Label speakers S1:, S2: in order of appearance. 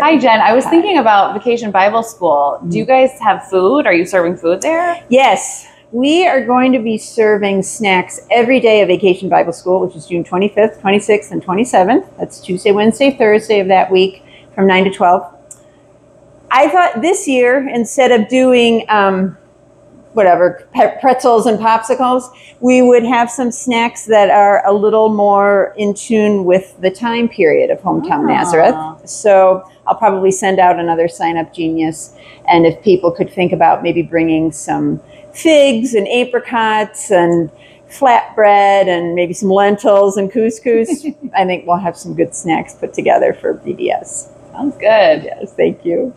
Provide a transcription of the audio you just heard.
S1: Hi, Jen. I was thinking about Vacation Bible School. Do you guys have food? Are you serving food there?
S2: Yes, we are going to be serving snacks every day of Vacation Bible School, which is June 25th, 26th, and 27th. That's Tuesday, Wednesday, Thursday of that week from 9 to 12. I thought this year, instead of doing um, whatever, pretzels and popsicles, we would have some snacks that are a little more in tune with the time period of Hometown
S1: Ah.
S2: Nazareth. So I'll probably send out another sign up genius. And if people could think about maybe bringing some figs and apricots and flatbread and maybe some lentils and couscous, I think we'll have some good snacks put together for VBS.
S1: Sounds good.
S2: Yes, thank you.